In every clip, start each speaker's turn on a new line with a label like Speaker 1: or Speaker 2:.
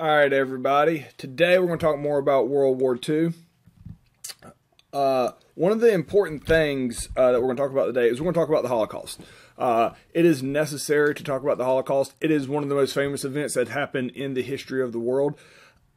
Speaker 1: All right, everybody. Today we're going to talk more about World War II. Uh, one of the important things uh, that we're going to talk about today is we're going to talk about the Holocaust. Uh, it is necessary to talk about the Holocaust. It is one of the most famous events that happened in the history of the world.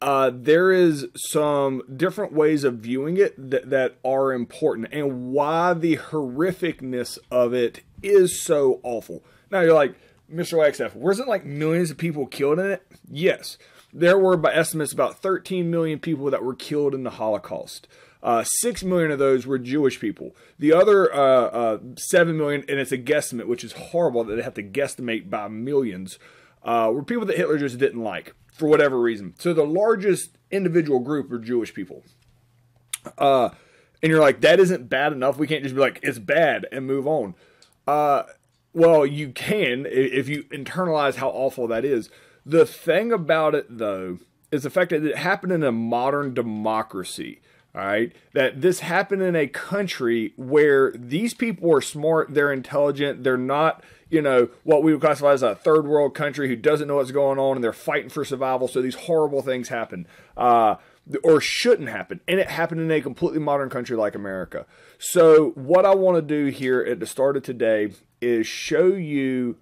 Speaker 1: Uh, there is some different ways of viewing it that, that are important and why the horrificness of it is so awful. Now you're like, Mr. Wagstaff, wasn't like millions of people killed in it? Yes. There were, by estimates, about 13 million people that were killed in the Holocaust. Uh, Six million of those were Jewish people. The other uh, uh, seven million, and it's a guesstimate, which is horrible that they have to guesstimate by millions, uh, were people that Hitler just didn't like for whatever reason. So the largest individual group were Jewish people. Uh, and you're like, that isn't bad enough. We can't just be like, it's bad and move on. Uh, well, you can if you internalize how awful that is. The thing about it, though, is the fact that it happened in a modern democracy. All right, that this happened in a country where these people are smart, they're intelligent, they're not, you know, what we would classify as a third world country who doesn't know what's going on and they're fighting for survival. So these horrible things happen, uh, or shouldn't happen, and it happened in a completely modern country like America. So what I want to do here at the start of today is show you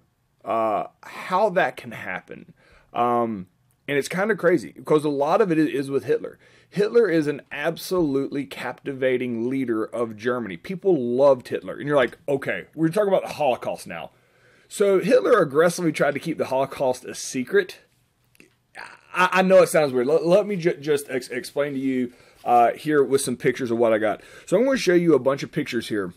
Speaker 1: uh, how that can happen. Um, and it's kind of crazy because a lot of it is with Hitler. Hitler is an absolutely captivating leader of Germany. People loved Hitler. And you're like, okay, we're talking about the Holocaust now. So Hitler aggressively tried to keep the Holocaust a secret. I, I know it sounds weird. Let, let me ju- just ex- explain to you uh, here with some pictures of what I got. So I'm going to show you a bunch of pictures here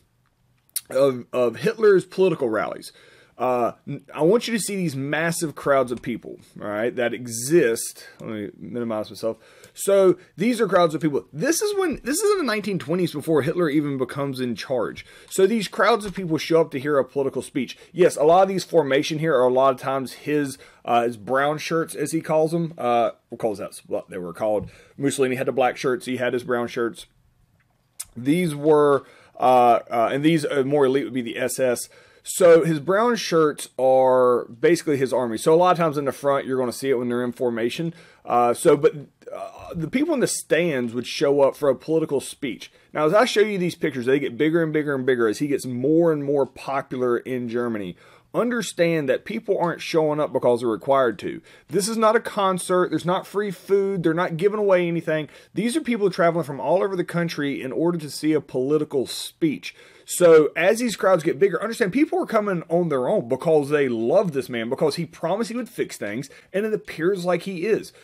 Speaker 1: of, of Hitler's political rallies. Uh, I want you to see these massive crowds of people, all right, that exist. Let me minimize myself. So these are crowds of people. This is when this is in the 1920s before Hitler even becomes in charge. So these crowds of people show up to hear a political speech. Yes, a lot of these formation here are a lot of times his uh, his brown shirts, as he calls them. Uh, calls that what they were called. Mussolini had the black shirts. He had his brown shirts. These were, uh, uh, and these uh, more elite would be the SS. So his brown shirts are basically his army. So a lot of times in the front, you're going to see it when they're in formation. Uh, so, but uh, the people in the stands would show up for a political speech. Now, as I show you these pictures, they get bigger and bigger and bigger as he gets more and more popular in Germany. Understand that people aren't showing up because they're required to. This is not a concert. There's not free food. They're not giving away anything. These are people traveling from all over the country in order to see a political speech. So as these crowds get bigger, understand people are coming on their own because they love this man, because he promised he would fix things, and it appears like he is.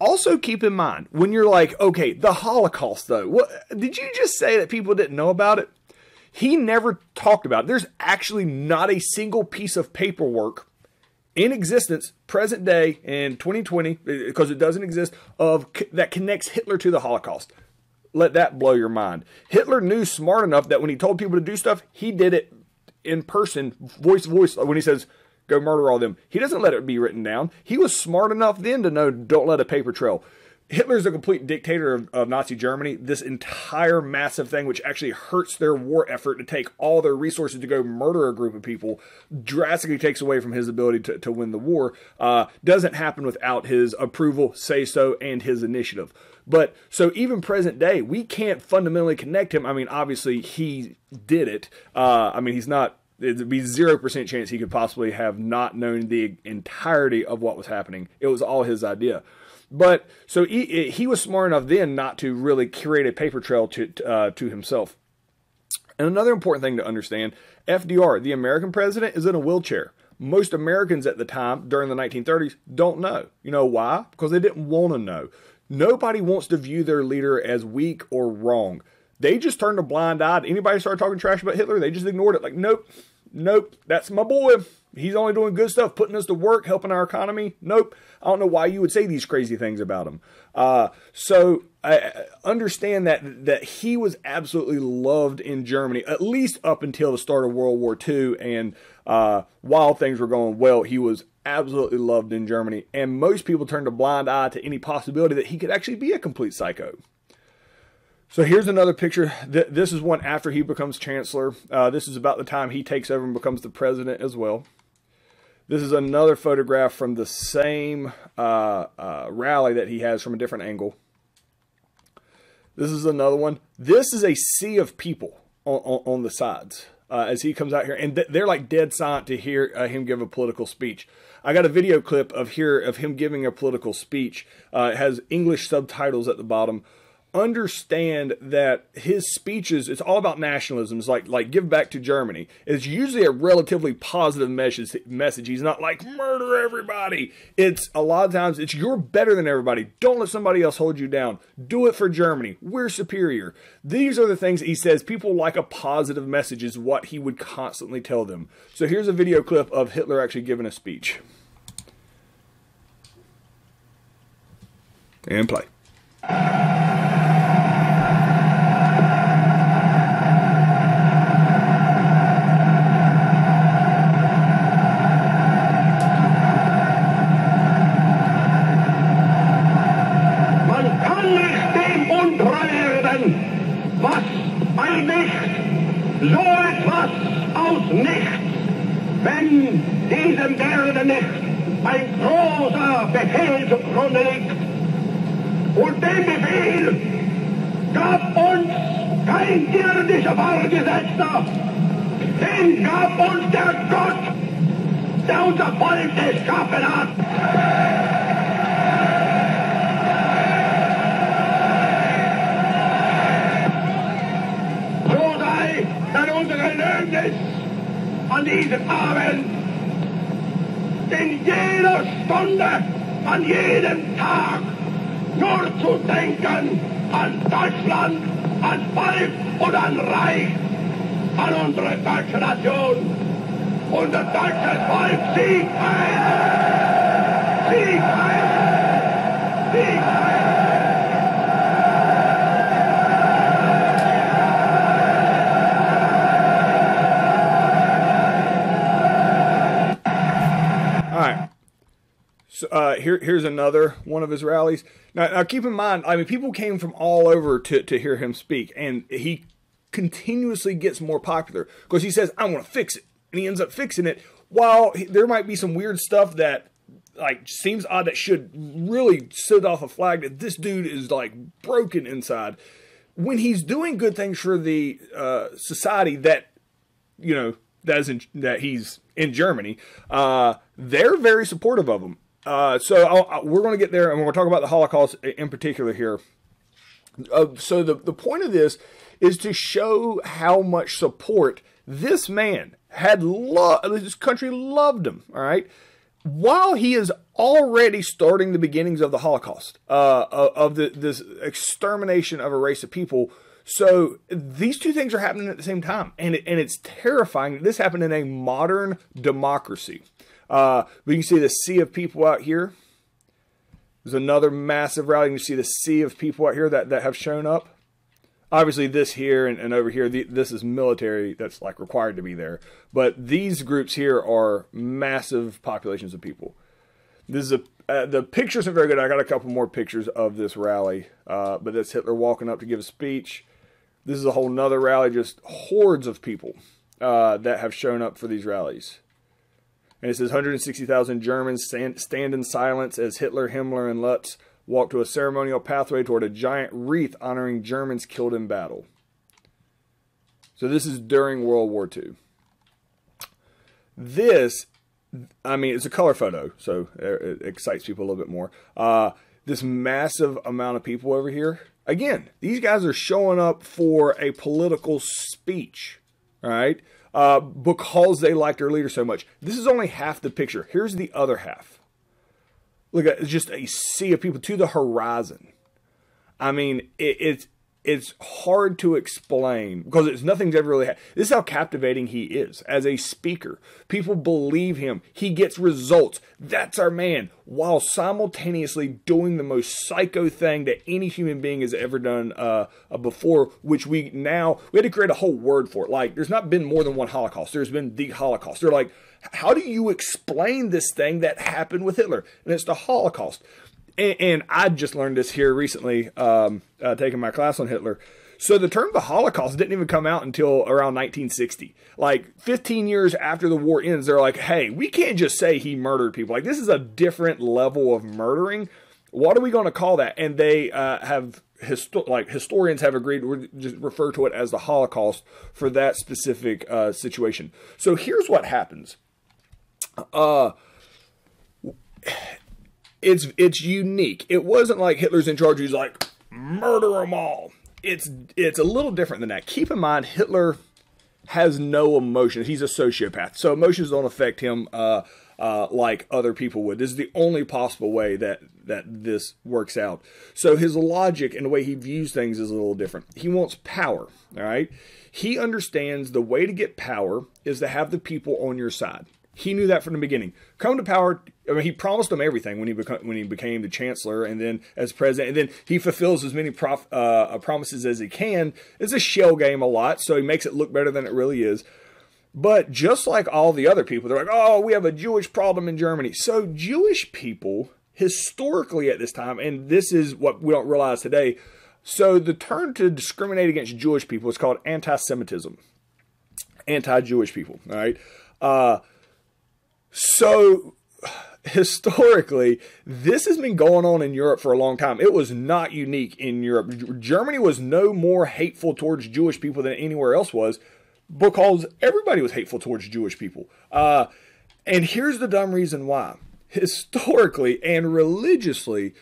Speaker 1: Also, keep in mind when you're like, okay, the Holocaust, though, what did you just say that people didn't know about it? He never talked about it. There's actually not a single piece of paperwork in existence, present day in 2020, because uh, it doesn't exist, of that connects Hitler to the Holocaust let that blow your mind. Hitler knew smart enough that when he told people to do stuff, he did it in person, voice voice. When he says, go murder all them, he doesn't let it be written down. He was smart enough then to know, don't let a paper trail. Hitler's a complete dictator of, of, Nazi Germany. This entire massive thing, which actually hurts their war effort to take all their resources to go murder a group of people, drastically takes away from his ability to, to win the war, uh, doesn't happen without his approval, say so, and his initiative. But so even present day, we can't fundamentally connect him. I mean, obviously he did it. Uh, I mean, he's not. It'd be zero percent chance he could possibly have not known the entirety of what was happening. It was all his idea. But so he, he was smart enough then not to really create a paper trail to uh, to himself. And another important thing to understand: FDR, the American president, is in a wheelchair. Most Americans at the time during the 1930s don't know. You know why? Because they didn't want to know. Nobody wants to view their leader as weak or wrong. They just turned a blind eye. Anybody started talking trash about Hitler, they just ignored it. Like, nope, nope, that's my boy. He's only doing good stuff, putting us to work, helping our economy. Nope. I don't know why you would say these crazy things about him. Uh, so I understand that that he was absolutely loved in Germany, at least up until the start of World War II. And uh, while things were going well, he was absolutely loved in Germany. And most people turned a blind eye to any possibility that he could actually be a complete psycho. So here's another picture. This is one after he becomes chancellor. Uh, this is about the time he takes over and becomes the president as well. This is another photograph from the same uh, uh, rally that he has from a different angle. This is another one. This is a sea of people on, on, on the sides uh, as he comes out here, and th they're like dead silent to hear uh, him give a political speech. I got a video clip of here of him giving a political speech. Uh, it has English subtitles at the bottom understand that his speeches it's all about nationalism. It's like like give back to germany. It's usually a relatively positive message message. He's not like murder everybody. It's a lot of times it's you're better than everybody. Don't let somebody else hold you down. Do it for germany. We're superior. These are the things he says. People like a positive message is what he would constantly tell them. So here's a video clip of hitler actually giving a speech. And play
Speaker 2: Vorgesetzter, den gab uns der Gott, der unser Volk geschaffen hat. Erlöbnis an diesem Abend, in jeder Stunde, an jedem Tag, nur zu denken an Deutschland, an Volk und an Reich, an unsere deutsche Nation. Unser deutsches Volk siegt ein! Siegt ein! Siegt ein!
Speaker 1: So, uh, here, here's another one of his rallies. Now, now, keep in mind, I mean, people came from all over to, to hear him speak, and he continuously gets more popular because he says, I want to fix it. And he ends up fixing it. While he, there might be some weird stuff that like seems odd that should really set off a flag that this dude is like broken inside. When he's doing good things for the uh, society that you know that is in, that he's in Germany, uh, they're very supportive of him. Uh, so I'll, we're going to get there, and we're going to talk about the Holocaust in particular here. Uh, so the, the point of this is to show how much support this man had. This country loved him. All right, while he is already starting the beginnings of the Holocaust, uh, of the, this extermination of a race of people. So these two things are happening at the same time, and it, and it's terrifying. This happened in a modern democracy. Uh, we can see the sea of people out here. There's another massive rally. You can see the sea of people out here that, that have shown up. Obviously, this here and, and over here, the, this is military that's like required to be there. But these groups here are massive populations of people. This is a uh, the pictures are very good. I got a couple more pictures of this rally, uh, but that's Hitler walking up to give a speech. This is a whole nother rally, just hordes of people uh, that have shown up for these rallies. And it says 160,000 Germans stand, stand in silence as Hitler, Himmler, and Lutz walk to a ceremonial pathway toward a giant wreath honoring Germans killed in battle. So this is during World War II. This, I mean, it's a color photo, so it excites people a little bit more. Uh, this massive amount of people over here. Again, these guys are showing up for a political speech, right? Uh, because they liked their leader so much. This is only half the picture. Here's the other half. Look at just a sea of people to the horizon. I mean, it, it's it's hard to explain because it's nothing's ever really. this is how captivating he is as a speaker. People believe him. He gets results. That's our man. While simultaneously doing the most psycho thing that any human being has ever done uh, uh, before, which we now we had to create a whole word for it. Like, there's not been more than one Holocaust. There's been the Holocaust. They're like, how do you explain this thing that happened with Hitler? And it's the Holocaust and, and I just learned this here recently, um, uh, taking my class on Hitler. So the term the Holocaust didn't even come out until around 1960. Like 15 years after the war ends, they're like, hey, we can't just say he murdered people. Like this is a different level of murdering. What are we going to call that? And they uh, have histo- like historians have agreed to just refer to it as the Holocaust for that specific uh, situation. So here's what happens. Uh, it's it's unique. It wasn't like Hitler's in charge. He's like murder them all it's it's a little different than that. Keep in mind, Hitler has no emotions. He's a sociopath, so emotions don't affect him uh, uh, like other people would. This is the only possible way that that this works out. So his logic and the way he views things is a little different. He wants power. All right, he understands the way to get power is to have the people on your side. He knew that from the beginning. Come to power. I mean, he promised them everything when he beca- when he became the chancellor, and then as president, and then he fulfills as many prof- uh, promises as he can. It's a shell game a lot, so he makes it look better than it really is. But just like all the other people, they're like, "Oh, we have a Jewish problem in Germany." So Jewish people historically at this time, and this is what we don't realize today. So the term to discriminate against Jewish people is called anti-Semitism. Anti-Jewish people. All right. Uh, so historically, this has been going on in Europe for a long time. It was not unique in Europe. Germany was no more hateful towards Jewish people than anywhere else was because everybody was hateful towards Jewish people. Uh, and here's the dumb reason why. Historically and religiously,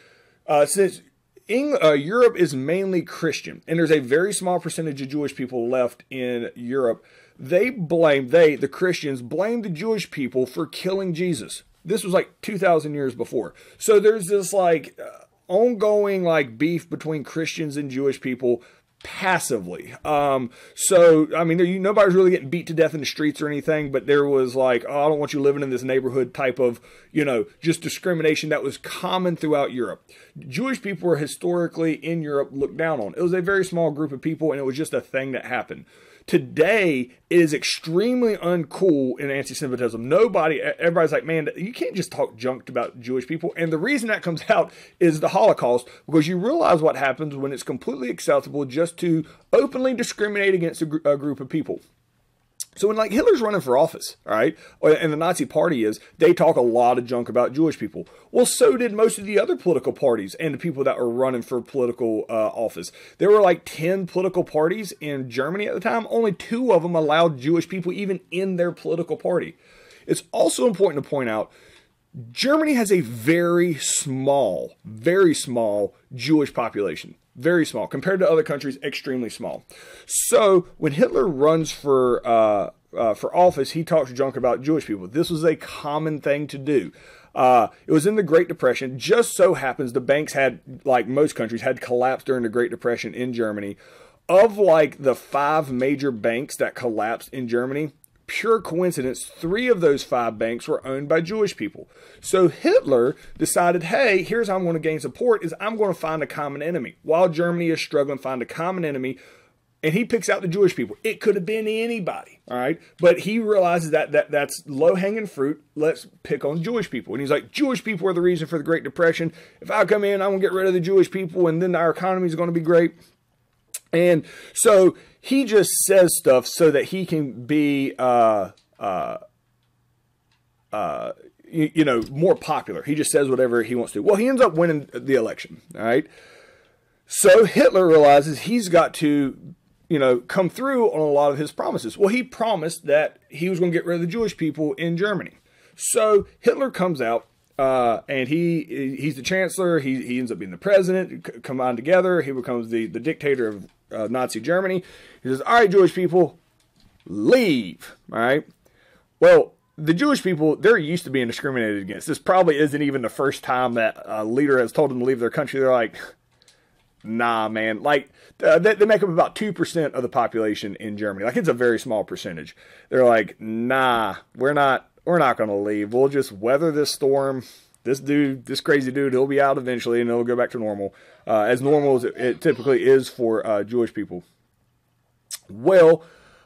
Speaker 1: uh, since Eng- uh, Europe is mainly Christian, and there's a very small percentage of Jewish people left in Europe they blame they the Christians blame the Jewish people for killing Jesus. This was like 2000 years before. So there's this like uh, ongoing like beef between Christians and Jewish people passively. Um, so I mean, there, you, nobody's really getting beat to death in the streets or anything, but there was like, oh, I don't want you living in this neighborhood type of, you know, just discrimination that was common throughout Europe. Jewish people were historically in Europe looked down on. It was a very small group of people, and it was just a thing that happened. Today it is extremely uncool in anti-Semitism. Nobody, everybody's like, man, you can't just talk junk about Jewish people. And the reason that comes out is the Holocaust, because you realize what happens when it's completely acceptable just to openly discriminate against a, gr- a group of people. So when like Hitler's running for office, all right, and the Nazi party is, they talk a lot of junk about Jewish people. Well, so did most of the other political parties and the people that were running for political uh, office. There were like 10 political parties in Germany at the time. Only two of them allowed Jewish people even in their political party. It's also important to point out Germany has a very small, very small Jewish population very small compared to other countries extremely small. So when hitler runs for uh, uh, for office he talks junk about jewish people. This was a common thing to do. Uh, it was in the great depression. Just so happens the banks had like most countries had collapsed during the great depression in germany. Of like the five major banks that collapsed in germany pure coincidence, three of those five banks were owned by Jewish people. So Hitler decided, hey, here's how I'm going to gain support is I'm going to find a common enemy. While Germany is struggling, find a common enemy. And he picks out the Jewish people. It could have been anybody, all right? But he realizes that, that that's low-hanging fruit. Let's pick on Jewish people. And he's like, Jewish people are the reason for the Great Depression. If I come in, I'm going to get rid of the Jewish people, and then our economy is going to be great. And so he just says stuff so that he can be, uh, uh, uh, you, you, know, more popular. He just says whatever he wants to. Well, he ends up winning the election. All right. So Hitler realizes he's got to, you know, come through on a lot of his promises. Well, he promised that he was going to get rid of the Jewish people in Germany. So Hitler comes out uh, and he he's the chancellor. He, he ends up being the president. Combined together, he becomes the, the dictator of uh, Nazi Germany. He says, "All right, Jewish people, leave." All right. Well, the Jewish people they're used to being discriminated against. This probably isn't even the first time that a leader has told them to leave their country. They're like, "Nah, man." Like uh, they, they make up about two percent of the population in Germany. Like it's a very small percentage. They're like, "Nah, we're not." we're not going to leave. We'll just weather this storm. This dude, this crazy dude, he'll be out eventually and it'll go back to normal, uh, as normal as it, it typically is for uh, Jewish people. Well,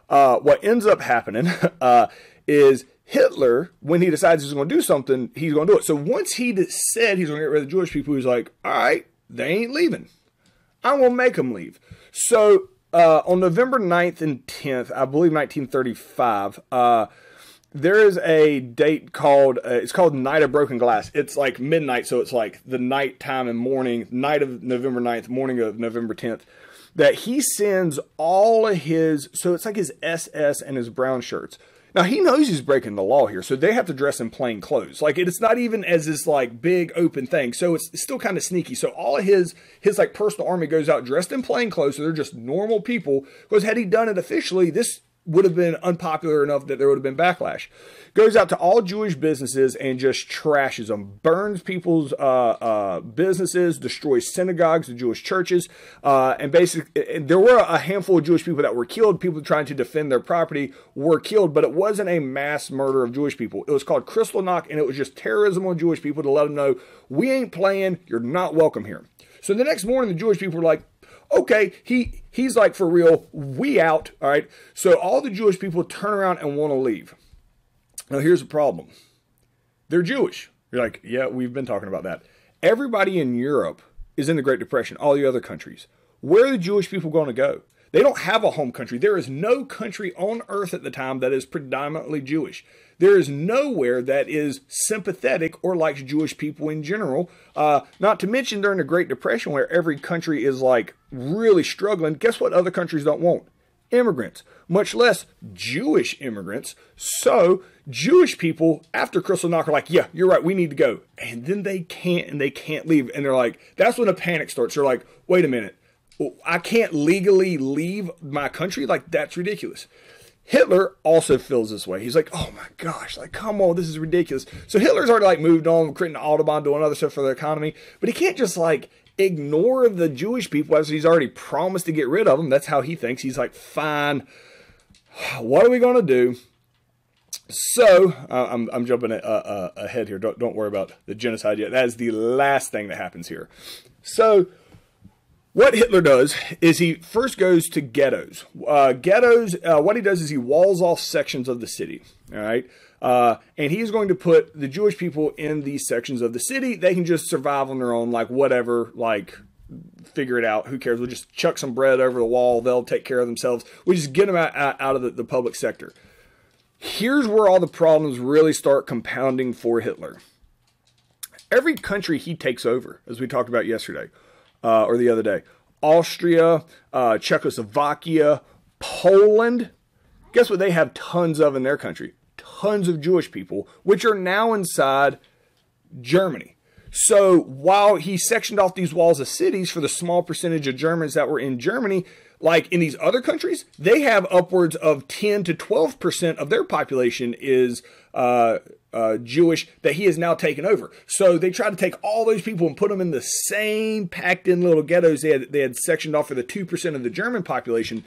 Speaker 1: uh, what ends up happening uh, is Hitler, when he decides he's going to do something, he's going to do it. So once he said he's going to get rid of the Jewish people, he's like, all right, they ain't leaving. I'm going to make them leave. So uh, on November 9th and 10th, I believe 1935, uh, there is a date called uh, it's called Night of Broken Glass. It's like midnight, so it's like the night time and morning, night of November 9th, morning of November 10th. That he sends all of his, so it's like his SS and his brown shirts. Now he knows he's breaking the law here, so they have to dress in plain clothes. Like it's not even as this like big open thing, so it's still kind of sneaky. So all of his his like personal army goes out dressed in plain clothes, so they're just normal people. Because had he done it officially, this would have been unpopular enough that there would have been backlash. Goes out to all Jewish businesses and just trashes them, burns people's uh, uh, businesses, destroys synagogues, the Jewish churches, uh, and basically there were a handful of Jewish people that were killed. People trying to defend their property were killed, but it wasn't a mass murder of Jewish people. It was called Kristallnacht, and it was just terrorism on Jewish people to let them know we ain't playing. You're not welcome here. So the next morning, the Jewish people were like, okay, he he's like for real, we out. All right. So all the Jewish people turn around and want to leave. Now here's the problem. They're Jewish. You're like, yeah, we've been talking about that. Everybody in Europe is in the Great Depression, all the other countries. Where are the Jewish people going to go? They don't have a home country. There is no country on earth at the time that is predominantly Jewish. There is nowhere that is sympathetic or likes Jewish people in general. Uh, not to mention during the Great Depression, where every country is like really struggling. Guess what other countries don't want? Immigrants, much less Jewish immigrants. So, Jewish people after Kristallnacht are like, yeah, you're right, we need to go. And then they can't and they can't leave. And they're like, that's when a panic starts. They're like, wait a minute, I can't legally leave my country? Like, that's ridiculous. Hitler also feels this way. He's like, oh my gosh, like, come on, this is ridiculous. So Hitler's already like moved on, creating an Autobahn, doing other stuff for the economy, but he can't just like ignore the Jewish people as he's already promised to get rid of them. That's how he thinks. He's like, fine, what are we going to do? So I'm, I'm jumping uh, uh, ahead here. Don't, don't worry about the genocide yet. That is the last thing that happens here. So what Hitler does is he first goes to ghettos. Uh, ghettos, uh, what he does is he walls off sections of the city. All right. Uh, and he's going to put the Jewish people in these sections of the city. They can just survive on their own, like whatever, like figure it out. Who cares? We'll just chuck some bread over the wall. They'll take care of themselves. We just get them out, out of the, the public sector. Here's where all the problems really start compounding for Hitler. Every country he takes over, as we talked about yesterday, uh, or the other day. Austria, uh, Czechoslovakia, Poland. Guess what they have tons of in their country? Tons of Jewish people, which are now inside Germany. So while he sectioned off these walls of cities for the small percentage of Germans that were in Germany, like in these other countries, they have upwards of 10 to 12% of their population is uh, uh, Jewish that he has now taken over. So they tried to take all those people and put them in the same packed in little ghettos they had, they had sectioned off for the 2% of the German population.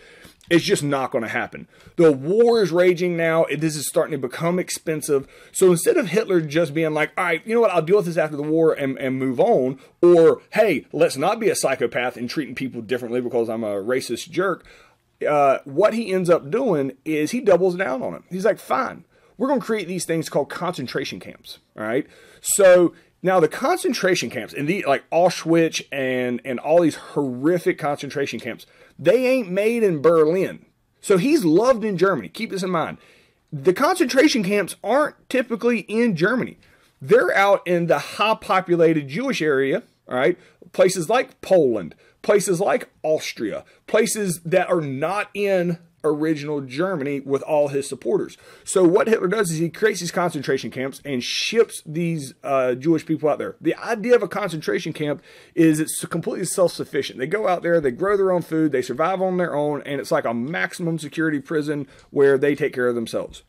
Speaker 1: It's just not going to happen. The war is raging now. This is starting to become expensive. So instead of Hitler just being like, all right, you know what, I'll deal with this after the war and, and move on, or hey, let's not be a psychopath and treating people differently because I'm a racist jerk, uh, what he ends up doing is he doubles down on it. He's like, fine we're going to create these things called concentration camps. All right. So now the concentration camps and the like Auschwitz and and all these horrific concentration camps, they ain't made in Berlin. So he's loved in Germany. Keep this in mind. The concentration camps aren't typically in Germany. They're out in the high populated Jewish area, all right? Places like Poland, places like Austria, places that are not in original Germany with all his supporters. So what Hitler does is he creates these concentration camps and ships these uh, Jewish people out there. The idea of a concentration camp is it's completely self-sufficient. They go out there, they grow their own food, they survive on their own, and it's like a maximum security prison where they take care of themselves.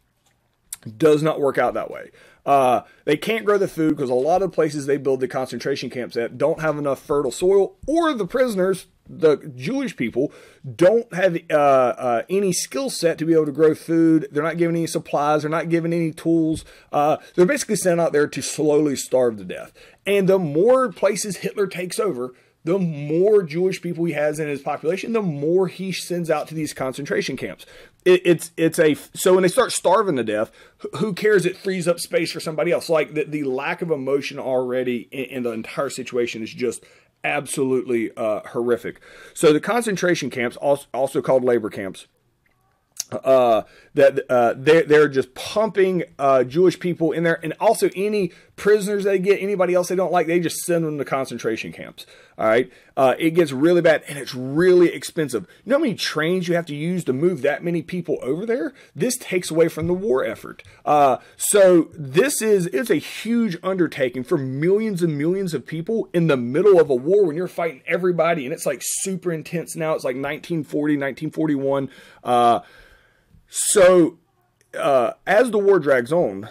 Speaker 1: Does not work out that way. Uh, they can't grow the food because a lot of places they build the concentration camps at don't have enough fertile soil, or the prisoners the Jewish people don't have uh, uh, any skill set to be able to grow food. They're not given any supplies. They're not given any tools. Uh, they're basically sent out there to slowly starve to death. And the more places Hitler takes over, the more Jewish people he has in his population, the more he sends out to these concentration camps. It, it's it's a so when they start starving to death, who cares? It frees up space for somebody else. Like the, the lack of emotion already in, in the entire situation is just absolutely uh, horrific. So the concentration camps, also, called labor camps, uh, that uh, they're, they're just pumping uh, Jewish people in there, and also any prisoners they get, anybody else they don't like, they just send them to concentration camps. All right, uh, it gets really bad, and it's really expensive. You know how many trains you have to use to move that many people over there? This takes away from the war effort. Uh, so this is it's a huge undertaking for millions and millions of people in the middle of a war when you're fighting everybody, and it's like super intense now. It's like 1940, 1941. Uh, so, uh, as the war drags on,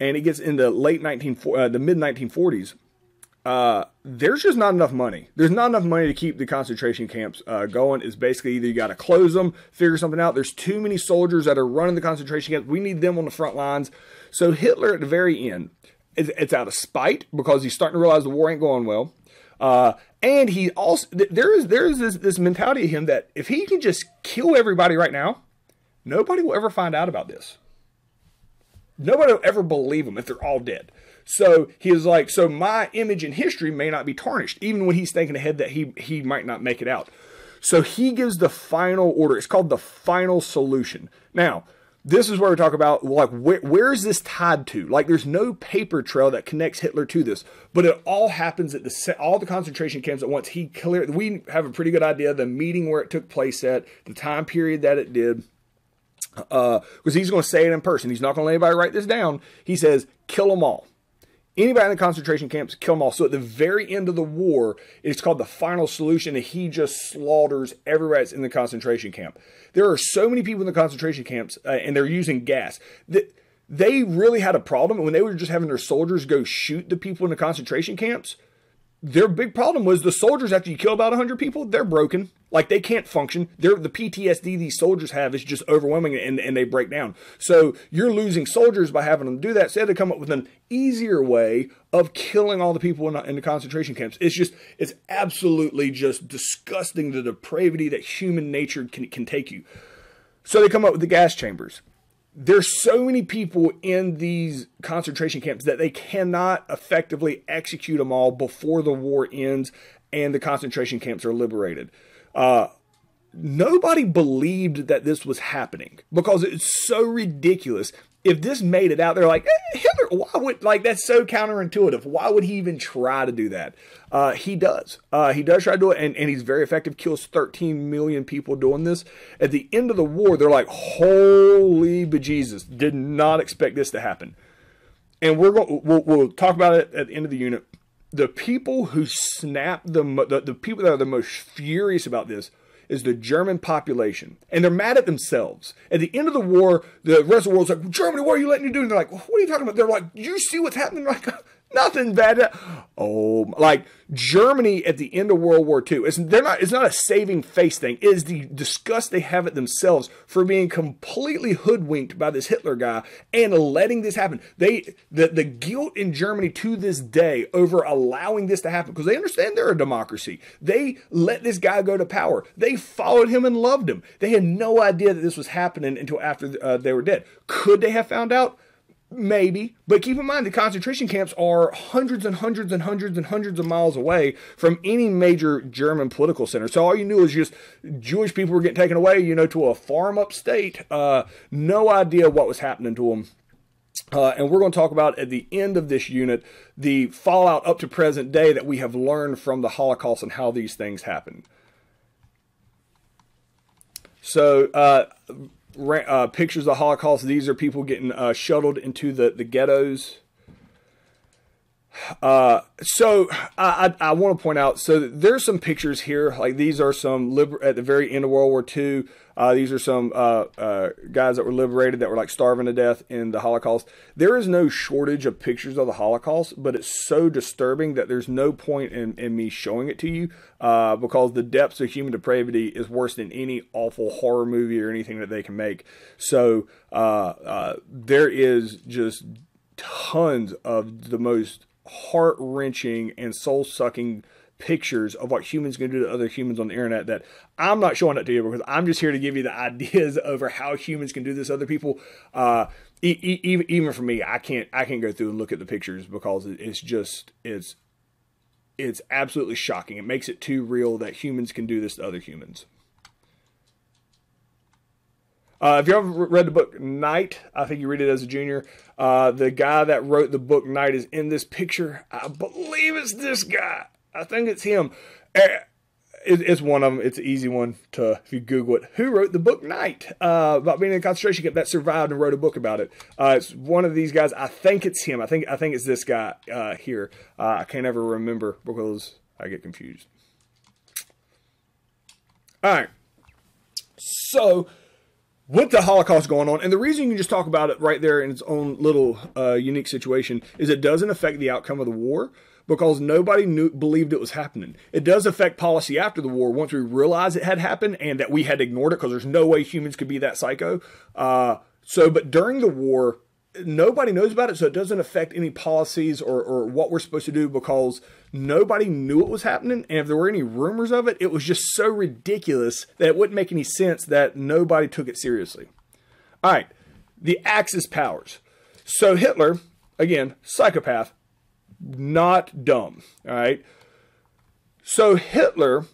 Speaker 1: and it gets into late 19 uh, the mid 1940s, uh, there's just not enough money. There's not enough money to keep the concentration camps uh, going. It's basically either you got to close them, figure something out. There's too many soldiers that are running the concentration camps. We need them on the front lines. So Hitler at the very end, it's, out of spite because he's starting to realize the war ain't going well. Uh, and he also there is there is this, this mentality of him that if he can just kill everybody right now, Nobody will ever find out about this. Nobody will ever believe him if they're all dead. So he is like, so my image in history may not be tarnished, even when he's thinking ahead that he he might not make it out. So he gives the final order. It's called the final solution. Now, this is where we talk about like where, where is this tied to? Like, there's no paper trail that connects Hitler to this, but it all happens at the all the concentration camps at once. He clear. We have a pretty good idea the meeting where it took place at, the time period that it did because uh, he's going to say it in person. He's not going to let anybody write this down. He says, kill them all. Anybody in the concentration camps, kill them all. So at the very end of the war, it's called the final solution, and he just slaughters everybody that's in the concentration camp. There are so many people in the concentration camps, uh, and they're using gas. That they really had a problem when they were just having their soldiers go shoot the people in the concentration camps their big problem was the soldiers after you kill about 100 people they're broken. Like they can't function. They're, the ptsd these soldiers have is just overwhelming and, and they break down. So you're losing soldiers by having them do that. So they had to come up with an easier way of killing all the people in the, in the concentration camps. It's just it's absolutely just disgusting the depravity that human nature can, can take you. So they come up with the gas chambers there's so many people in these concentration camps that they cannot effectively execute them all before the war ends and the concentration camps are liberated. Uh, nobody believed that this was happening because it's so ridiculous if this made it out, they're like, eh, Hitler, why would, like, that's so counterintuitive. Why would he even try to do that? Uh, he does. Uh, he does try to do it, and, and he's very effective, kills 13 million people doing this. At the end of the war, they're like, holy bejesus, did not expect this to happen. And we're going, we'll, we'll talk about it at the end of the unit. The people who snap the, the, the people that are the most furious about this is the German population. And they're mad at themselves. At the end of the war, the rest of the world's like, Germany, what are you letting you do? And they're like, what are you talking about? They're like, you see what's happening? Like, nothing bad. Oh, like Germany at the end of World War II. It's, they're not, it's not a saving face thing. It is the disgust they have at themselves for being completely hoodwinked by this Hitler guy and letting this happen. They the, the guilt in Germany to this day over allowing this to happen because they understand they're a democracy. They let this guy go to power. They followed him and loved him. They had no idea that this was happening until after uh, they were dead. Could they have found out? Maybe, but keep in mind the concentration camps are hundreds and hundreds and hundreds and hundreds of miles away from any major German political center. So all you knew is just Jewish people were getting taken away, you know, to a farm upstate. Uh, no idea what was happening to them. Uh, and we're going to talk about at the end of this unit the fallout up to present day that we have learned from the Holocaust and how these things happen. So, uh, uh, pictures of the Holocaust. These are people getting uh, shuttled into the, the ghettos. Uh, so I, I, I want to point out, so there's some pictures here. Like these are some liber- at the very end of World War II. Uh, these are some uh, uh, guys that were liberated that were like starving to death in the Holocaust. There is no shortage of pictures of the Holocaust, but it's so disturbing that there's no point in, in me showing it to you uh, because the depths of human depravity is worse than any awful horror movie or anything that they can make. So uh, uh, there is just tons of the most heart wrenching and soul sucking pictures of what humans can do to other humans on the internet that I'm not showing it to you because I'm just here to give you the ideas over how humans can do this other people. Uh, even even for me, I can't I can't go through and look at the pictures because it's just it's it's absolutely shocking. It makes it too real that humans can do this to other humans. Uh, if you ever read the book Night, I think you read it as a junior. Uh, the guy that wrote the book Night is in this picture. I believe it's this guy. I think it's him. Eh, it's one of them. It's an easy one to if you Google it. Who wrote the book Night uh, about being in a concentration camp that survived and wrote a book about it? Uh, it's one of these guys. I think it's him. I think I think it's this guy uh, here. Uh, I can't ever remember because I get confused. All right. So with the Holocaust going on, and the reason you can just talk about it right there in its own little uh, unique situation is it doesn't affect the outcome of the war because nobody knew believed it was happening. It does affect policy after the war once we realize it had happened and that we had ignored it because there's no way humans could be that psycho. Uh, so, but during the war, nobody knows about it, so it doesn't affect any policies or, or what we're supposed to do because nobody knew it was happening. And if there were any rumors of it, it was just so ridiculous that it wouldn't make any sense that nobody took it seriously. All right, the Axis powers. So Hitler, again, psychopath, not dumb. All right. So Hitler,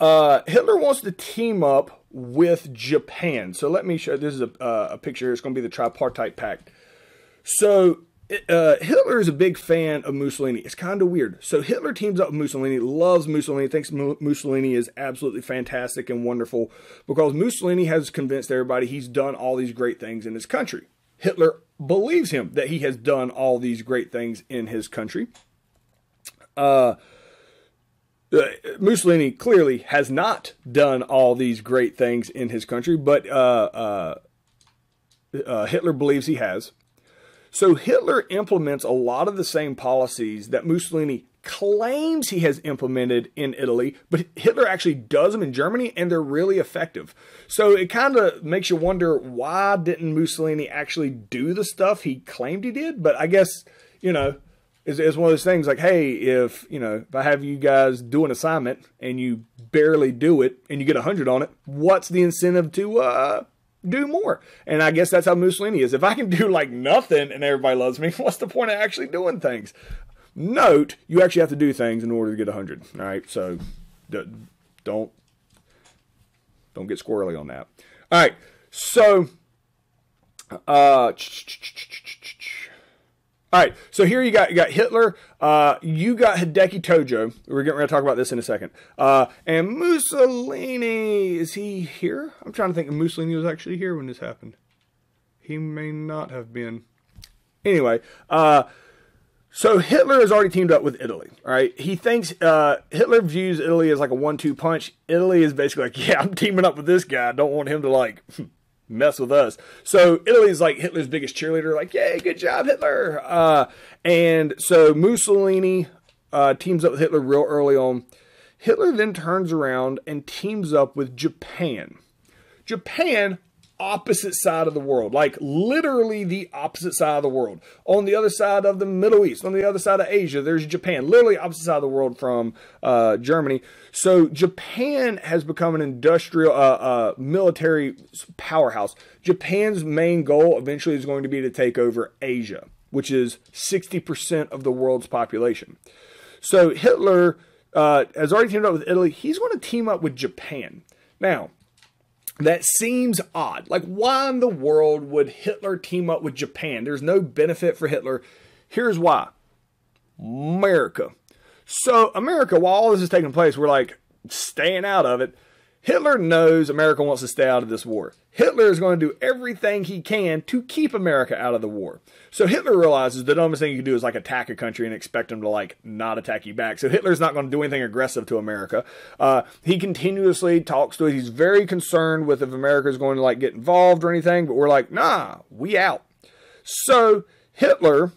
Speaker 1: uh, Hitler wants to team up with Japan. So let me show. This is a, uh, a picture. It's going to be the tripartite pact. So uh, Hitler is a big fan of Mussolini. It's kind of weird. So Hitler teams up with Mussolini, loves Mussolini, thinks Mussolini is absolutely fantastic and wonderful because Mussolini has convinced everybody he's done all these great things in his country. Hitler believes him that he has done all these great things in his country. Uh, Mussolini clearly has not done all these great things in his country, but uh, uh, uh, Hitler believes he has. So Hitler implements a lot of the same policies that Mussolini claims he has implemented in Italy, but Hitler actually does them in Germany and they're really effective. So it kind of makes you wonder why didn't Mussolini actually do the stuff he claimed he did? But I guess, you know, it's, it's one of those things like, hey, if you know, if I have you guys do an assignment and you barely do it and you get a hundred on it, what's the incentive to uh, do more? And I guess that's how Mussolini is. If I can do like nothing and everybody loves me, what's the point of actually doing things? Note, you actually have to do things in order to get a hundred. All right, so don't don't get squirrely on that. All right, so uh. All right, so here you got you got Hitler, uh, you got Hideki Tojo. We're going to talk about this in a second. Uh, and Mussolini is he here? I'm trying to think. If Mussolini was actually here when this happened. He may not have been. Anyway, uh, so Hitler has already teamed up with Italy. All right, he thinks uh, Hitler views Italy as like a one-two punch. Italy is basically like, yeah, I'm teaming up with this guy. I don't want him to like mess with us. So Italy's like Hitler's biggest cheerleader, like, yay, good job, Hitler. Uh, and so Mussolini uh, teams up with Hitler real early on. Hitler then turns around and teams up with Japan. Japan opposite side of the world, like literally the opposite side of the world. On the other side of the Middle East, on the other side of Asia, there's Japan, literally opposite side of the world from uh, Germany. So Japan has become an industrial, uh, uh, military powerhouse. Japan's main goal eventually is going to be to take over Asia, which is 60% of the world's population. So Hitler uh, has already teamed up with Italy. He's going to team up with Japan. Now, that seems odd. Like, why in the world would Hitler team up with Japan? There's no benefit for Hitler. Here's why America. So, America, while all this is taking place, we're like staying out of it. Hitler knows America wants to stay out of this war. Hitler is going to do everything he can to keep America out of the war. So Hitler realizes the dumbest thing you can do is like attack a country and expect them to like not attack you back. So Hitler's not going to do anything aggressive to America. Uh, he continuously talks to us. He's very concerned with if America is going to like get involved or anything. But we're like, nah, we out. So Hitler,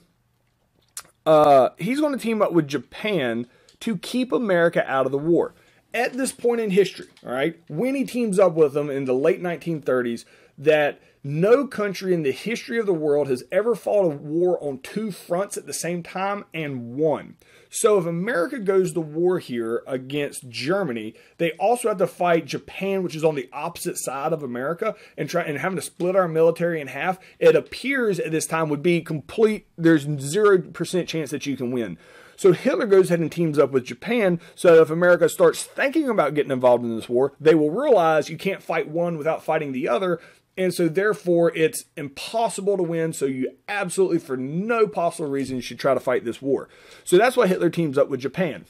Speaker 1: uh, he's going to team up with Japan to keep America out of the war at this point in history, all right, when he teams up with them in the late 1930s, that no country in the history of the world has ever fought a war on two fronts at the same time and won. So if America goes to war here against Germany, they also have to fight Japan, which is on the opposite side of America, and try and having to split our military in half. It appears at this time would be complete. There's zero percent chance that you can win. So Hitler goes ahead and teams up with Japan so that if America starts thinking about getting involved in this war, they will realize you can't fight one without fighting the other. And so therefore it's impossible to win. So you absolutely, for no possible reason, should try to fight this war. So that's why Hitler teams up with Japan.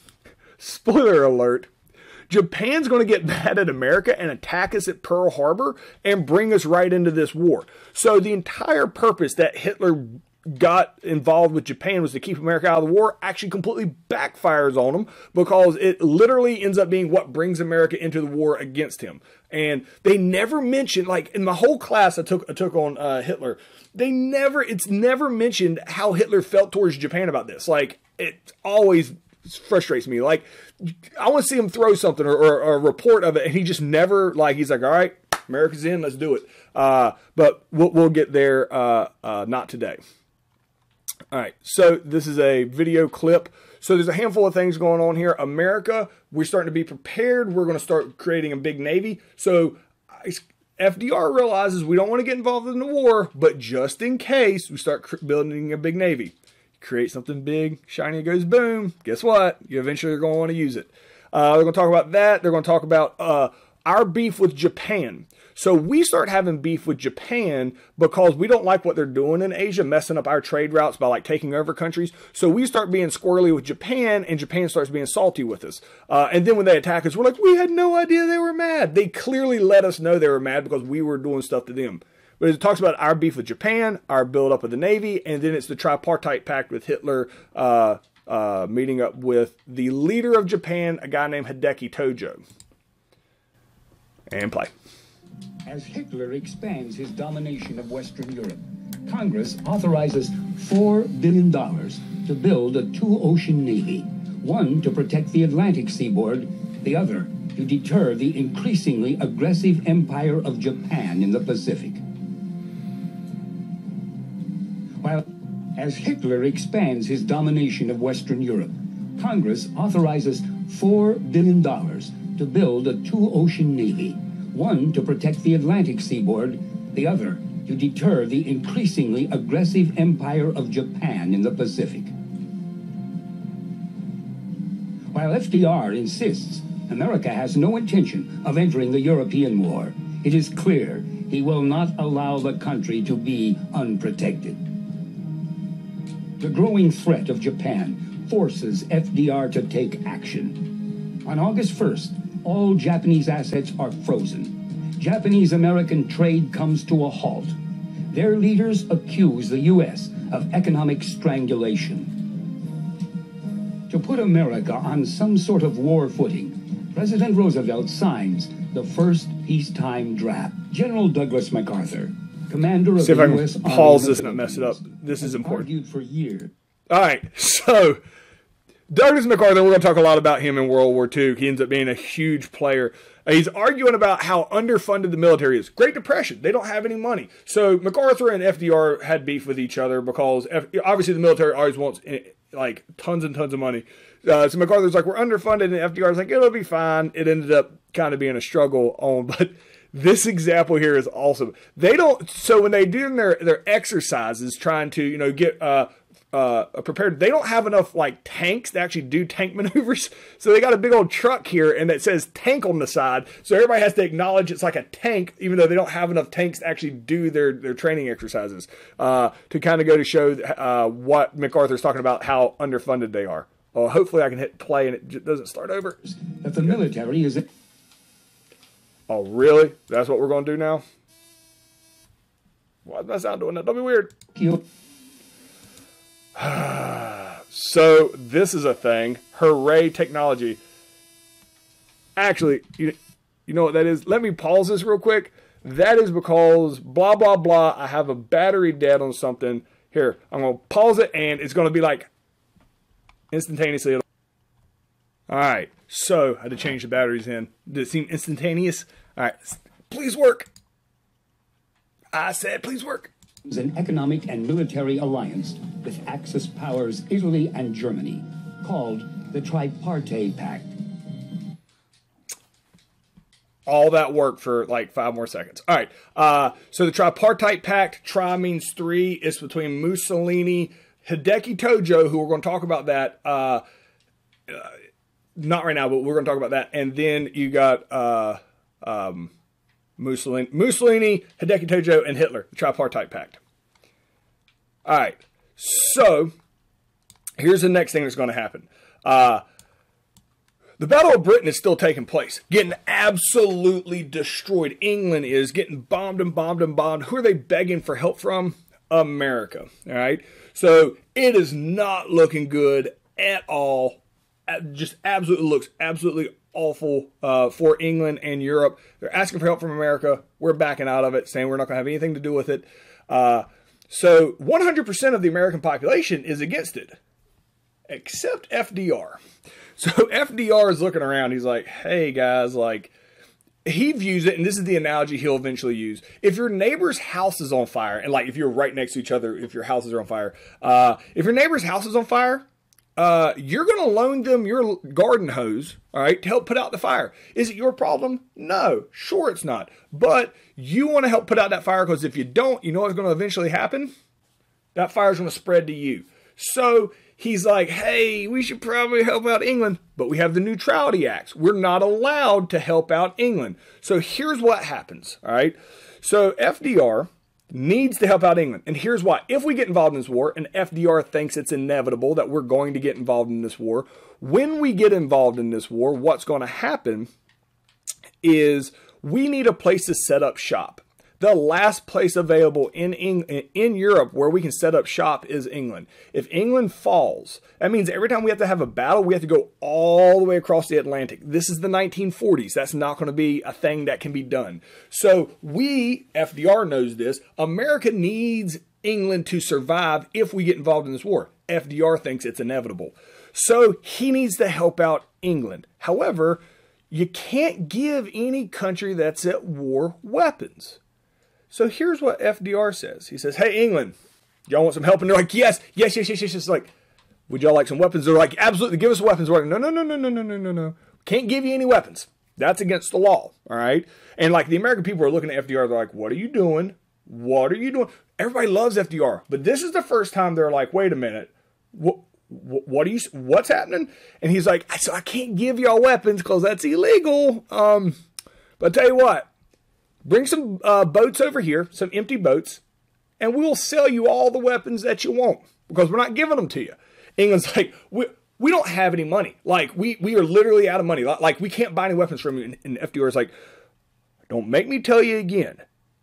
Speaker 1: Spoiler alert. Japan's going to get mad at America and attack us at Pearl Harbor and bring us right into this war. So the entire purpose that Hitler got involved with Japan was to keep America out of the war actually completely backfires on him because it literally ends up being what brings America into the war against him. And they never mentioned, like in my whole class I took I took on uh, Hitler, they never it's never mentioned how Hitler felt towards Japan about this. Like it always frustrates me. Like I want to see him throw something or, or, or, a report of it, and he just never like he's like, all right, America's in, let's do it. Uh, but we'll, we'll get there. Uh, uh, not today. All right, so this is a video clip. So there's a handful of things going on here. America, we're starting to be prepared. We're going to start creating a big navy. So FDR realizes we don't want to get involved in the war, but just in case, we start building a big navy create something big, shiny, goes boom. Guess what? You eventually are going to want to use it. Uh, they're going to talk about that. They're going to talk about uh, our beef with Japan. So we start having beef with Japan because we don't like what they're doing in Asia, messing up our trade routes by like taking over countries. So we start being squirrely with Japan, and Japan starts being salty with us. Uh, and then when they attack us, we're like, we had no idea they were mad. They clearly let us know they were mad because we were doing stuff to them. But it talks about our beef with Japan, our build up of the Navy, and then it's the tripartite pact with Hitler uh, uh, meeting up with the leader of Japan, a guy named Hideki Tojo. And play.
Speaker 3: As Hitler expands his domination of Western Europe, Congress authorizes $4 billion to build a two ocean navy one to protect the Atlantic seaboard, the other to deter the increasingly aggressive empire of Japan in the Pacific. While as Hitler expands his domination of Western Europe, Congress authorizes $4 billion to build a two ocean navy, one to protect the Atlantic seaboard, the other to deter the increasingly aggressive empire of Japan in the Pacific. While FDR insists America has no intention of entering the European war, it is clear he will not allow the country to be unprotected. The growing threat of Japan forces FDR to take action. On August 1st, all Japanese assets are frozen. Japanese American trade comes to a halt. Their leaders accuse the U.S. of economic strangulation. To put America on some sort of war footing, President Roosevelt signs the first peacetime draft. General Douglas MacArthur commander of
Speaker 1: See if
Speaker 3: the
Speaker 1: I can
Speaker 3: U.S.
Speaker 1: pause
Speaker 3: Army
Speaker 1: this and not mess it up. This is important.
Speaker 3: Argued for years.
Speaker 1: All right, so Douglas MacArthur, we're going to talk a lot about him in World War II. He ends up being a huge player. He's arguing about how underfunded the military is. Great Depression, they don't have any money. So MacArthur and FDR had beef with each other because F- obviously the military always wants eh, like tons and tons of money. Uh, so MacArthur's like, we're underfunded, and FDR's like, it'll be fine. It ended up kind of being a struggle on, but this example here is awesome. They don't. So when they do their their exercises, trying to you know get uh, uh, prepared, they don't have enough like tanks to actually do tank maneuvers. So they got a big old truck here, and it says tank on the side. So everybody has to acknowledge it's like a tank, even though they don't have enough tanks to actually do their their training exercises. Uh, to kind of go to show uh, what MacArthur's talking about, how underfunded they are. Well, hopefully I can hit play and it doesn't start over.
Speaker 3: That the military is.
Speaker 1: It- oh, really? That's what we're going to do now? Why does that sound doing that? Don't be weird.
Speaker 3: You.
Speaker 1: So this is a thing. Hooray, technology. Actually, you, you know what that is? Let me pause this real quick. That is because blah, blah, blah. I have a battery dead on something. Here, I'm going to pause it and it's going to be like instantaneously. All right. So I had to change the batteries in. Did it seem instantaneous? All right. Please work. I said, please work.
Speaker 3: Is an economic and military alliance with Axis powers Italy and Germany, called the Tripartite Pact.
Speaker 1: all that work for like five more seconds. All right. Uh, so the tripartite pact, tri means three. It's between Mussolini, Hideki Tojo, who we're going to talk about that. Uh, uh, not right now, but we're going to talk about that. And then you got uh, um, Mussolini, Mussolini, Hideki Tojo, and Hitler, the Tripartite Pact. All right. So here's the next thing that's going to happen. Uh, the Battle of Britain is still taking place, getting absolutely destroyed. England is getting bombed and bombed and bombed. Who are they begging for help from? America. All right. So it is not looking good at all. Just absolutely looks absolutely awful uh, for England and Europe. They're asking for help from America. We're backing out of it, saying we're not going to have anything to do with it. Uh, so 100% of the American population is against it, except FDR. So FDR is looking around. He's like, hey, guys, like, he views it, and this is the analogy he'll eventually use. If your neighbor's house is on fire, and like if you're right next to each other, if your houses are on fire, uh, if your neighbor's house is on fire, uh, you're going to loan them your garden hose, all right, to help put out the fire. Is it your problem? No, sure it's not. But you want to help put out that fire because if you don't, you know what's going to eventually happen? That fire's going to spread to you. So he's like, hey, we should probably help out England, but we have the Neutrality Acts. We're not allowed to help out England. So here's what happens, all right? So FDR needs to help out England. And here's why. If we get involved in this war, and FDR thinks it's inevitable that we're going to get involved in this war, when we get involved in this war, what's going to happen is we need a place to set up shop. The last place available in, in Europe where we can set up shop is England. If England falls, that means every time we have to have a battle, we have to go all the way across the Atlantic. This is the 1940s. That's not going to be a thing that can be done. So we, FDR knows this, America needs England to survive if we get involved in this war. FDR thinks it's inevitable. So he needs to help out England. However, you can't give any country that's at war weapons. So here's what FDR says. He says, Hey, England, y'all want some help? And they're like, Yes, yes, yes, yes, yes. It's like, Would y'all like some weapons? They're like, Absolutely, give us weapons. We're like, No, no, no, no, no, no, no, no, no. Can't give you any weapons. That's against the law. All right. And like the American people are looking at FDR, they're like, What are you doing? What are you doing? Everybody loves FDR. But this is the first time they're like, Wait a minute. What? What are you? What's happening? And he's like, so I can't give y'all weapons because that's illegal. Um, but I tell you what, Bring some uh, boats over here, some empty boats, and we'll sell you all the weapons that you want because we're not giving them to you. England's like, we, we don't have any money. Like, we, we are literally out of money. Like, we can't buy any weapons from you. And, and FDR is like, don't make me tell you again.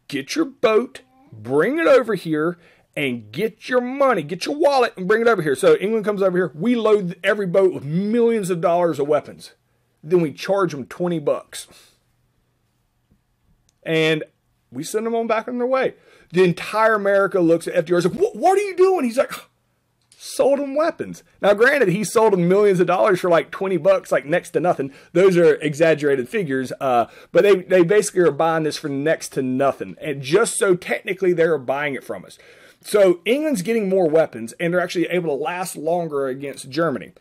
Speaker 1: Get your boat, bring it over here, and get your money, get your wallet, and bring it over here. So England comes over here. We load every boat with millions of dollars of weapons. Then we charge them 20 bucks and we send them on back on their way. The entire America looks at FDR and like, what, are you doing? He's like, sold them weapons. Now, granted, he sold them millions of dollars for like 20 bucks, like next to nothing. Those are exaggerated figures, uh, but they, they basically are buying this for next to nothing. And just so technically they're buying it from us. So England's getting more weapons and they're actually able to last longer against Germany.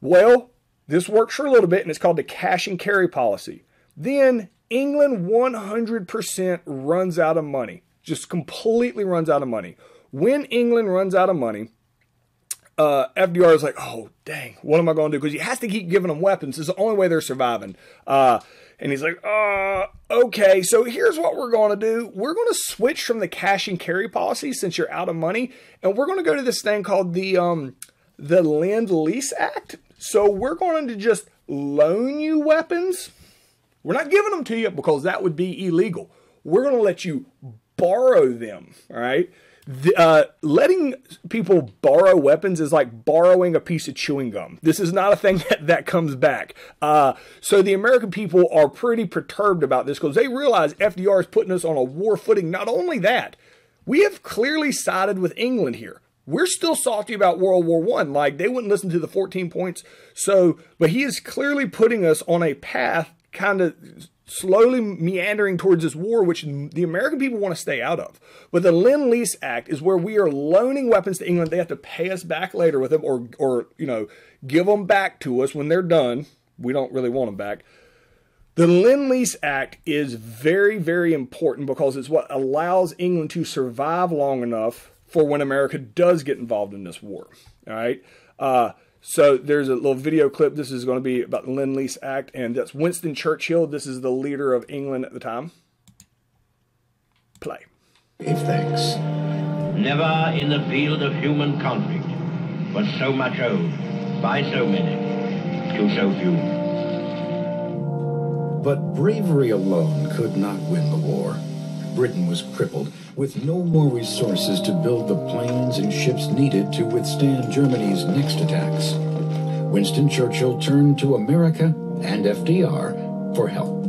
Speaker 1: Well, this works for a little bit and it's called the cash and carry policy. Then England 100% runs out of money, just completely runs out of money. When England runs out of money, uh, FDR is like, oh, dang, what am I going to do? Because he has to keep giving them weapons. It's the only way they're surviving. Uh, and he's like, uh, okay, so here's what we're going to do. We're going to switch from the cash and carry policy since you're out of money, and we're going to go to this thing called the um, the Lend Lease Act. So we're going to just loan you weapons we're not giving them to you because that would be illegal. We're going to let you borrow them, all right? The, uh, letting people borrow weapons is like borrowing a piece of chewing gum. This is not a thing that, that comes back. Uh, so the American people are pretty perturbed about this because they realize FDR is putting us on a war footing. Not only that, we have clearly sided with England here. We're still salty about World War One. Like they wouldn't listen to the 14 points. So, but he is clearly putting us on a path kind of slowly meandering towards this war, which the American people want to stay out of. But the Lend Lease Act is where we are loaning weapons to England. They have to pay us back later with them, or or you know, give them back to us when they're done. We don't really want them back. The Lend Lease Act is very, very important because it's what allows England to survive long enough for when America does get involved in this war. All right. Uh, so there's a little video clip. This is going to be about the Lend Lease Act, and that's Winston Churchill. This is the leader of England at the time. Play.
Speaker 4: Gave thanks.
Speaker 5: Never in the field of human conflict was so much owed by so many to so few.
Speaker 4: But bravery alone could not win the war. Britain was crippled, with no more resources to build the planes and ships needed to withstand Germany's next attacks. Winston Churchill turned to America and FDR for help.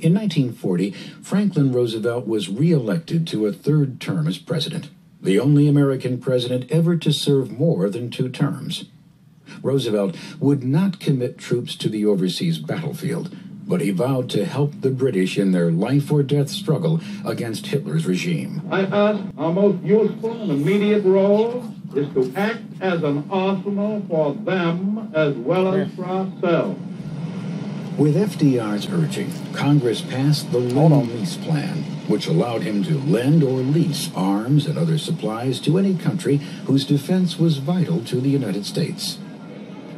Speaker 4: In 1940, Franklin Roosevelt was reelected to a third term as president, the only American president ever to serve more than two terms. Roosevelt would not commit troops to the overseas battlefield, but he vowed to help the British in their life or death struggle against Hitler's regime.
Speaker 6: I ask our most useful and immediate role is to act as an arsenal for them as well as for ourselves.
Speaker 4: With FDR's urging, Congress passed the Lend Lease Plan, which allowed him to lend or lease arms and other supplies to any country whose defense was vital to the United States.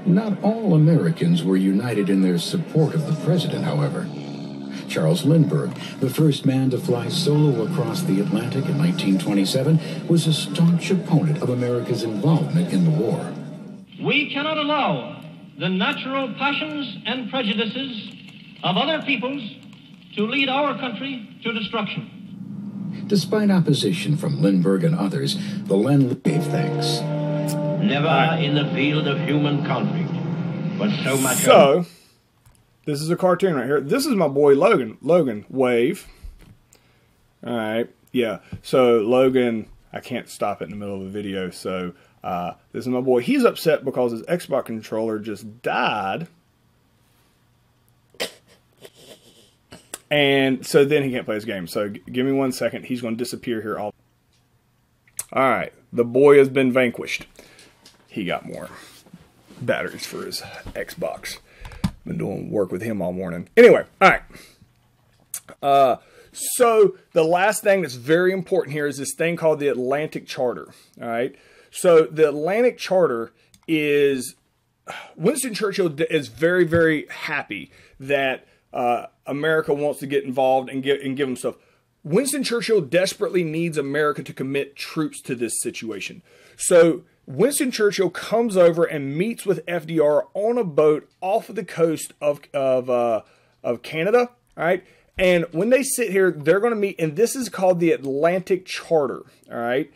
Speaker 4: Not all Americans were united in their support of the president, however. Charles Lindbergh, the first man to fly solo across the Atlantic in 1927, was a staunch opponent of America's involvement in the war.
Speaker 7: We cannot allow the natural passions and prejudices of other peoples to lead our country to destruction.
Speaker 4: Despite opposition from Lindbergh and others, the Lend gave thanks.
Speaker 5: Never in the field of human conflict was so much.
Speaker 1: So, this is a cartoon right here. This is my boy Logan. Logan, wave. All right. Yeah. So, Logan, I can't stop it in the middle of the video. So, uh, this is my boy. He's upset because his Xbox controller just died. And so then he can't play his game. So, g- give me one second. He's going to disappear here. All, all right. The boy has been vanquished. He got more batteries for his Xbox. Been doing work with him all morning. Anyway, all right. Uh, so the last thing that's very important here is this thing called the Atlantic Charter. All right. So the Atlantic Charter is Winston Churchill is very, very happy that uh, America wants to get involved and give and give him stuff. Winston Churchill desperately needs America to commit troops to this situation. So Winston Churchill comes over and meets with FDR on a boat off of the coast of of uh, of Canada. All right. And when they sit here, they're going to meet, and this is called the Atlantic Charter. All right.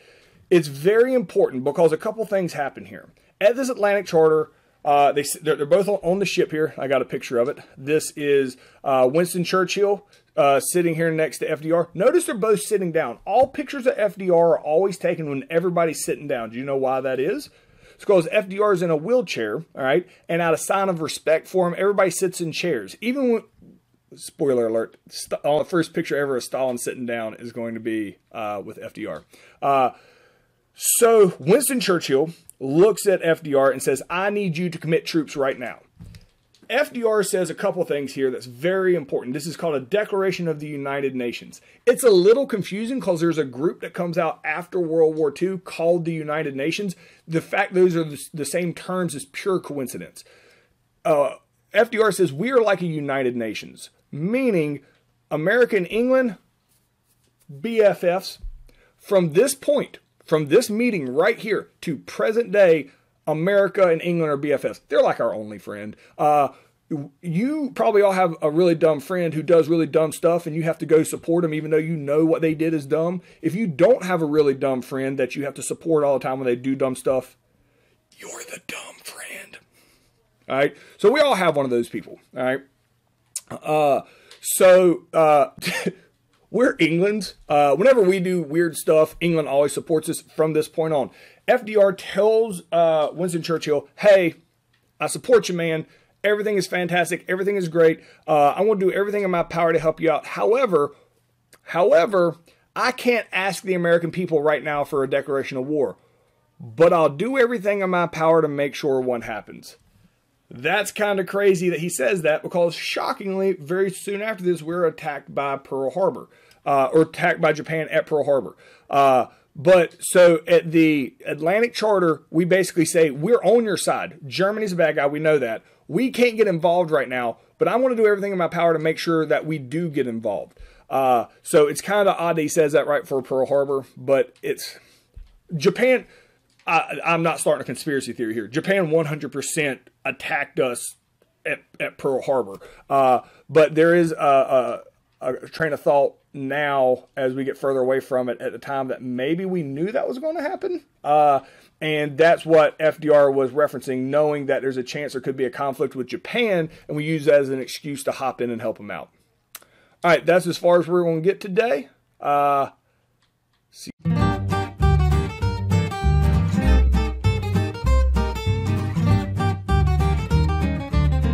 Speaker 1: It's very important because a couple things happen here. At this Atlantic Charter, uh, they, they're, they're both on the ship here. I got a picture of it. This is uh, Winston Churchill uh, sitting here next to FDR. Notice they're both sitting down. All pictures of FDR are always taken when everybody's sitting down. Do you know why that is? It's because FDR is in a wheelchair, all right, and out of sign of respect for him, everybody sits in chairs. Even when, spoiler alert, st- on the first picture ever of Stalin sitting down is going to be uh, with FDR. Uh, so Winston Churchill looks at FDR and says, I need you to commit troops right now. FDR says a couple things here that's very important. This is called a Declaration of the United Nations. It's a little confusing because there's a group that comes out after World War II called the United Nations. The fact those are the, same terms is pure coincidence. Uh, FDR says we are like a United Nations, meaning America and England, BFFs. From this point, from this meeting right here to present day, America and England are BFFs. They're like our only friend. Uh, you probably all have a really dumb friend who does really dumb stuff and you have to go support them even though you know what they did is dumb. If you don't have a really dumb friend that you have to support all the time when they do dumb stuff, you're the dumb friend. All right. So we all have one of those people. All right. Uh, so uh, we're England. Uh, whenever we do weird stuff, England always supports us from this point on. FDR tells uh, Winston Churchill, "Hey, I support you, man. Everything is fantastic. Everything is great. Uh, I want to do everything in my power to help you out. However, however, I can't ask the American people right now for a declaration of war, but I'll do everything in my power to make sure one happens." That's kind of crazy that he says that because shockingly, very soon after this, we're attacked by Pearl Harbor, uh, or attacked by Japan at Pearl Harbor. Uh, but so at the Atlantic Charter, we basically say we're on your side. Germany's a bad guy. We know that. We can't get involved right now, but I want to do everything in my power to make sure that we do get involved. Uh, so it's kind of odd that he says that right for Pearl Harbor, but it's Japan. I, I'm not starting a conspiracy theory here. Japan 100% attacked us at, at Pearl Harbor, uh, but there is a, a, a train of thought now as we get further away from it at the time that maybe we knew that was going to happen. Uh, and that's what FDR was referencing, knowing that there's a chance there could be a conflict with Japan, and we use that as an excuse to hop in and help them out. All right, that's as far as we're going to get today. Uh, see.